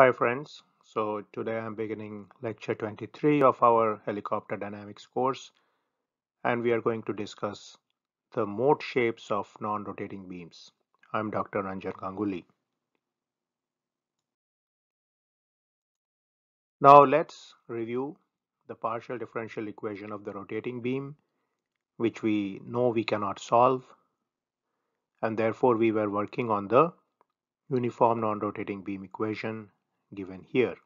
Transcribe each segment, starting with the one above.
Hi friends, so today I'm beginning lecture 23 of our helicopter dynamics course and we are going to discuss the mode shapes of non-rotating beams. I'm Dr. Ranjan Ganguli. Now let's review the partial differential equation of the rotating beam which we know we cannot solve and therefore we were working on the uniform non-rotating beam equation given here.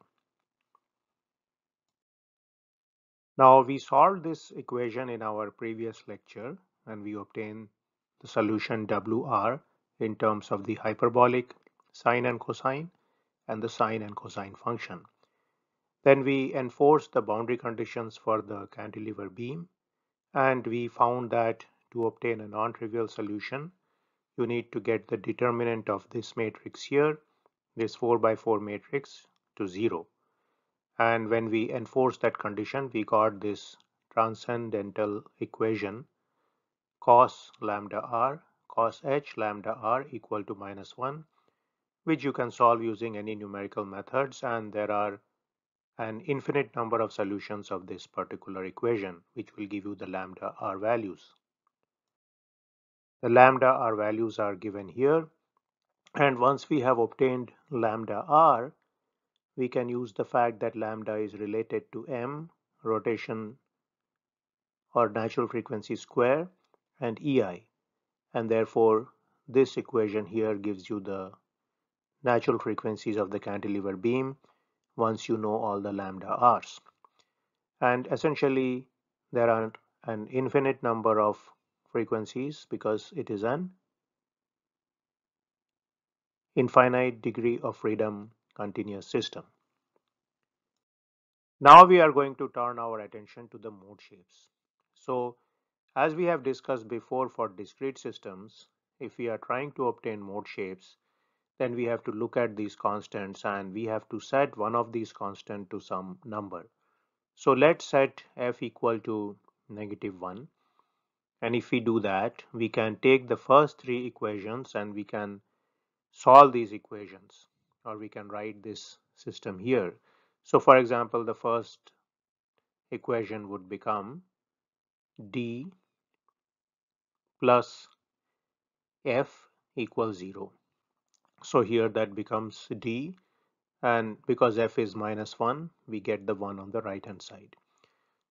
Now we solved this equation in our previous lecture and we obtained the solution WR in terms of the hyperbolic sine and cosine and the sine and cosine function. Then we enforced the boundary conditions for the cantilever beam and we found that to obtain a non-trivial solution you need to get the determinant of this matrix here this 4 by 4 matrix to 0 and when we enforce that condition we got this transcendental equation cos lambda r cos h lambda r equal to minus 1 which you can solve using any numerical methods. And there are an infinite number of solutions of this particular equation which will give you the lambda r values. The lambda r values are given here and once we have obtained lambda r we can use the fact that lambda is related to m rotation or natural frequency square and EI. And therefore this equation here gives you the natural frequencies of the cantilever beam once you know all the lambda r's. And essentially there are an infinite number of frequencies because it is an infinite degree of freedom continuous system. Now we are going to turn our attention to the mode shapes. So as we have discussed before for discrete systems, if we are trying to obtain mode shapes, then we have to look at these constants and we have to set one of these constant to some number. So let's set f equal to negative 1 and if we do that we can take the first three equations and we can solve these equations or we can write this system here. So for example, the first equation would become d plus f equals 0. So here that becomes d and because f is minus 1 we get the 1 on the right hand side.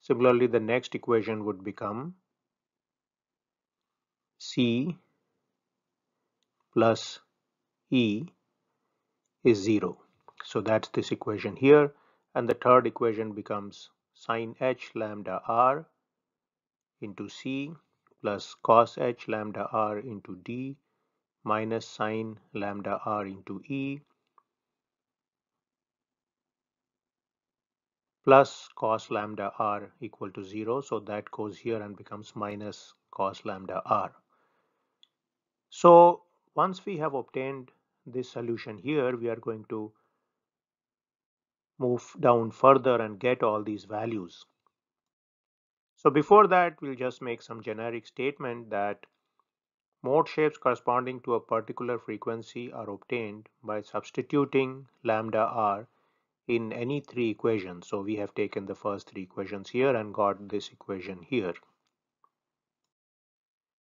Similarly the next equation would become c plus E is 0. So that's this equation here. And the third equation becomes sine h lambda r into C plus cos h lambda r into D minus sine lambda r into E plus cos lambda r equal to 0. So that goes here and becomes minus cos lambda r. So once we have obtained this solution here, we are going to move down further and get all these values. So before that, we'll just make some generic statement that mode shapes corresponding to a particular frequency are obtained by substituting lambda r in any three equations. So we have taken the first three equations here and got this equation here.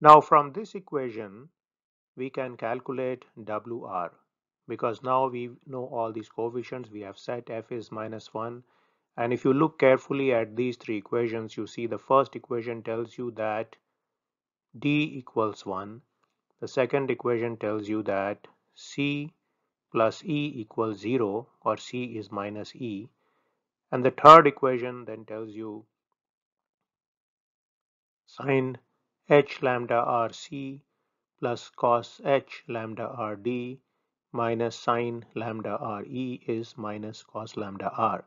Now from this equation, we can calculate WR because now we know all these coefficients. We have set f is minus 1 and if you look carefully at these three equations you see the first equation tells you that d equals 1 the second equation tells you that c plus e equals 0 or c is minus e. And the third equation then tells you sine h lambda r c plus cos h lambda r d minus sine lambda r e is minus cos lambda r.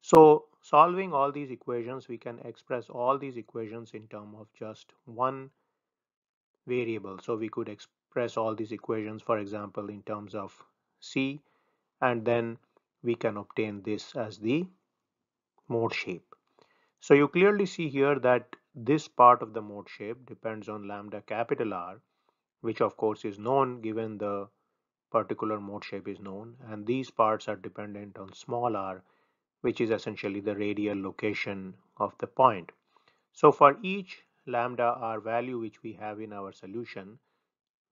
So solving all these equations, we can express all these equations in terms of just one variable. So we could express all these equations, for example, in terms of c, and then we can obtain this as the mode shape. So you clearly see here that this part of the mode shape depends on lambda capital R, which of course is known given the particular mode shape is known and these parts are dependent on small r which is essentially the radial location of the point. So for each lambda r value which we have in our solution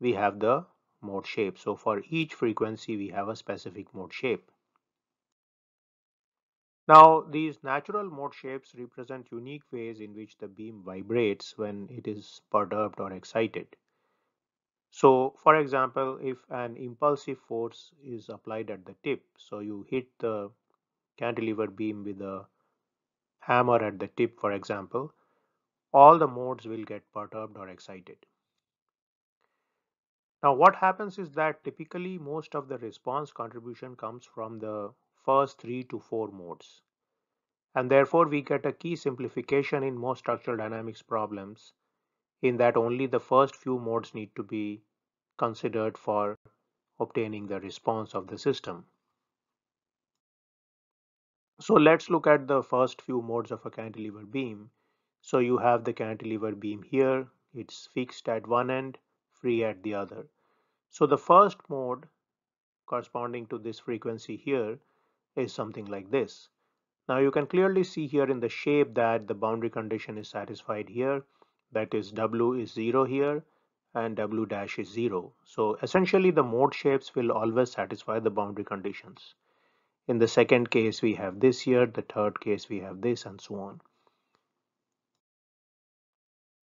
we have the mode shape. So for each frequency we have a specific mode shape. Now these natural mode shapes represent unique ways in which the beam vibrates when it is perturbed or excited. So for example, if an impulsive force is applied at the tip, so you hit the cantilever beam with a hammer at the tip for example, all the modes will get perturbed or excited. Now what happens is that typically most of the response contribution comes from the first three to four modes. And therefore we get a key simplification in most structural dynamics problems in that only the first few modes need to be considered for obtaining the response of the system. So let's look at the first few modes of a cantilever beam. So you have the cantilever beam here, it's fixed at one end, free at the other. So the first mode corresponding to this frequency here is something like this. Now you can clearly see here in the shape that the boundary condition is satisfied here. That is W is 0 here and W dash is 0. So essentially the mode shapes will always satisfy the boundary conditions. In the second case we have this here, the third case we have this and so on.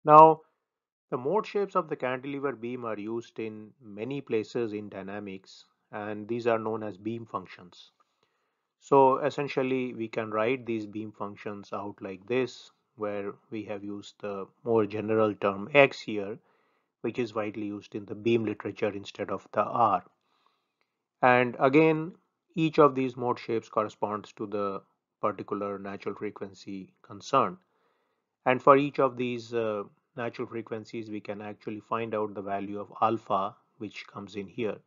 Now the mode shapes of the cantilever beam are used in many places in dynamics and these are known as beam functions. So essentially we can write these beam functions out like this where we have used the more general term x here which is widely used in the beam literature instead of the r. And again each of these mode shapes corresponds to the particular natural frequency concerned. And for each of these uh, natural frequencies we can actually find out the value of alpha which comes in here.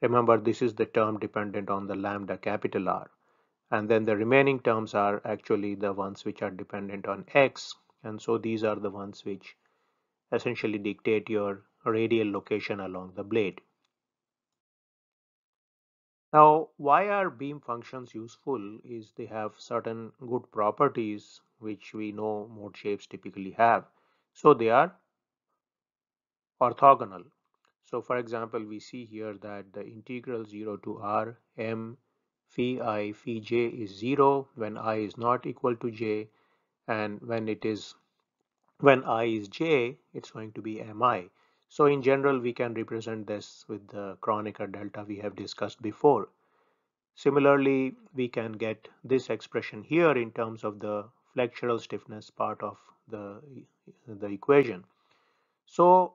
Remember this is the term dependent on the lambda capital R and then the remaining terms are actually the ones which are dependent on x and so these are the ones which essentially dictate your radial location along the blade. Now why are beam functions useful is they have certain good properties which we know mode shapes typically have. So they are orthogonal. So for example we see here that the integral 0 to r m phi i phi j is 0 when i is not equal to j and when it is when i is j it's going to be mi so in general we can represent this with the Kronecker delta we have discussed before. Similarly we can get this expression here in terms of the flexural stiffness part of the the equation. So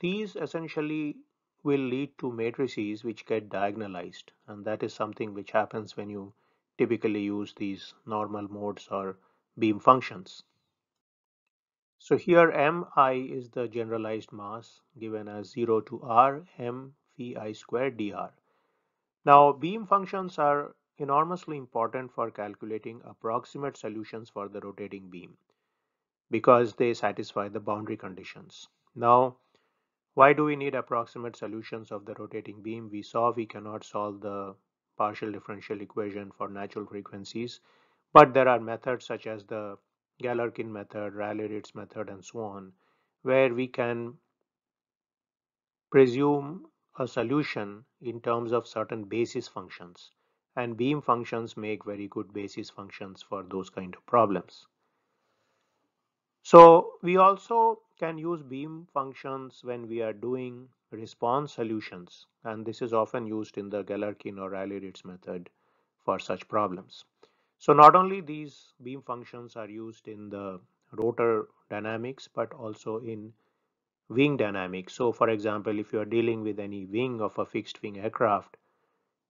these essentially will lead to matrices which get diagonalized and that is something which happens when you typically use these normal modes or beam functions. So here mi is the generalized mass given as 0 to r m phi i square dr. Now beam functions are enormously important for calculating approximate solutions for the rotating beam because they satisfy the boundary conditions. Now why do we need approximate solutions of the rotating beam? We saw we cannot solve the partial differential equation for natural frequencies, but there are methods such as the Galerkin method, Rayleigh-Ritz method, and so on, where we can presume a solution in terms of certain basis functions. And beam functions make very good basis functions for those kind of problems. So we also can use beam functions when we are doing response solutions and this is often used in the Galerkin or Rayleigh-Ritz method for such problems. So not only these beam functions are used in the rotor dynamics but also in wing dynamics. So for example if you are dealing with any wing of a fixed wing aircraft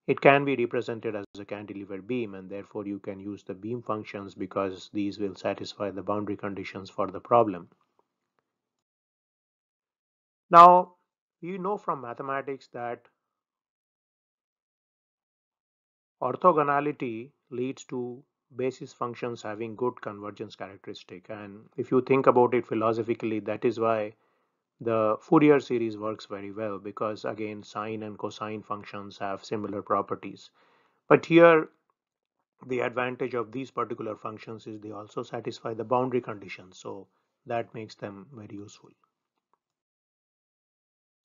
it can be represented as a cantilever beam and therefore you can use the beam functions because these will satisfy the boundary conditions for the problem. Now you know from mathematics that orthogonality leads to basis functions having good convergence characteristic and if you think about it philosophically that is why the Fourier series works very well because again sine and cosine functions have similar properties. But here the advantage of these particular functions is they also satisfy the boundary conditions so that makes them very useful.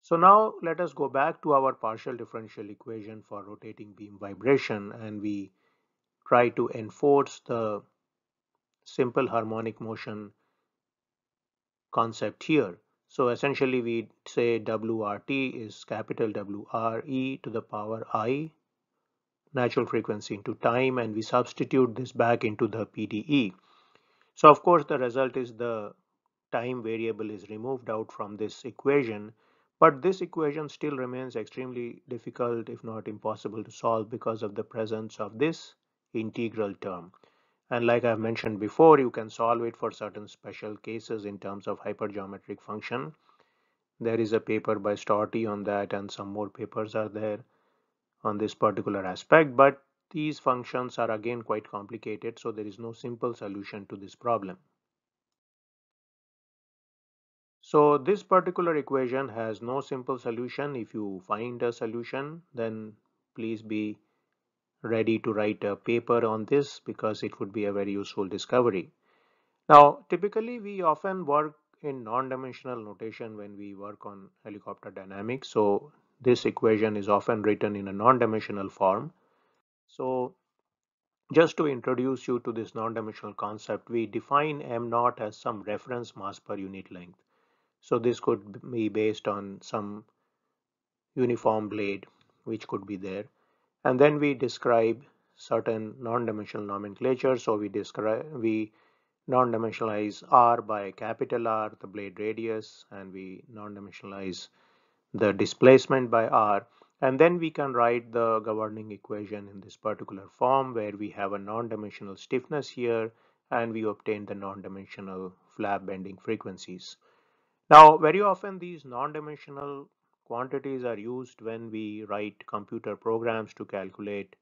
So now let us go back to our partial differential equation for rotating beam vibration and we try to enforce the simple harmonic motion concept here. So essentially we say WRT is capital WRE to the power I natural frequency into time and we substitute this back into the PDE. So of course the result is the time variable is removed out from this equation but this equation still remains extremely difficult if not impossible to solve because of the presence of this integral term. And like I've mentioned before, you can solve it for certain special cases in terms of hypergeometric function. There is a paper by Storti on that and some more papers are there on this particular aspect, but these functions are again quite complicated, so there is no simple solution to this problem. So this particular equation has no simple solution. If you find a solution, then please be ready to write a paper on this because it would be a very useful discovery. Now, typically we often work in non-dimensional notation when we work on helicopter dynamics. So this equation is often written in a non-dimensional form. So just to introduce you to this non-dimensional concept, we define m naught as some reference mass per unit length. So this could be based on some uniform blade which could be there. And then we describe certain non-dimensional nomenclature. So we describe we non-dimensionalize r by capital R, the blade radius, and we non-dimensionalize the displacement by r and then we can write the governing equation in this particular form where we have a non-dimensional stiffness here and we obtain the non-dimensional flap bending frequencies. Now very often these non-dimensional quantities are used when we write computer programs to calculate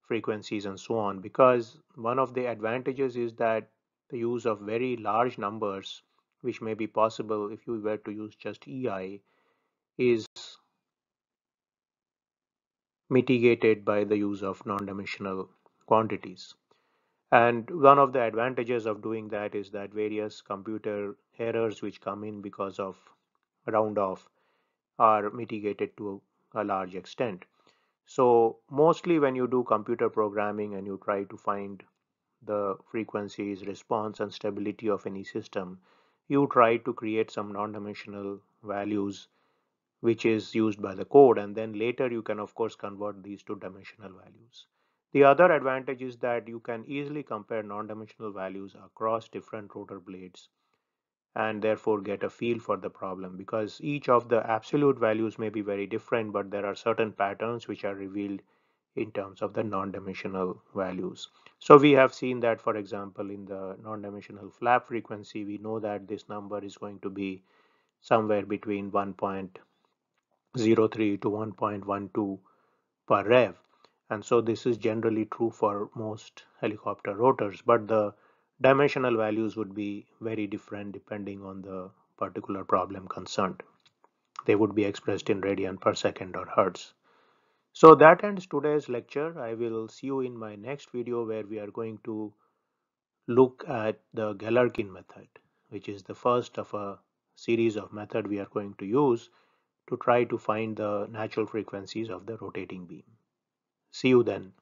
frequencies and so on because one of the advantages is that the use of very large numbers which may be possible if you were to use just EI is mitigated by the use of non-dimensional quantities. And one of the advantages of doing that is that various computer errors which come in because of round off are mitigated to a large extent. So mostly when you do computer programming and you try to find the frequencies, response and stability of any system, you try to create some non-dimensional values which is used by the code and then later you can of course convert these to dimensional values. The other advantage is that you can easily compare non-dimensional values across different rotor blades and therefore get a feel for the problem because each of the absolute values may be very different but there are certain patterns which are revealed in terms of the non-dimensional values. So we have seen that for example in the non-dimensional flap frequency we know that this number is going to be somewhere between 1.03 to 1.12 per rev and so this is generally true for most helicopter rotors but the dimensional values would be very different depending on the particular problem concerned. They would be expressed in radian per second or hertz. So that ends today's lecture. I will see you in my next video where we are going to look at the Galerkin method which is the first of a series of method we are going to use to try to find the natural frequencies of the rotating beam. See you then.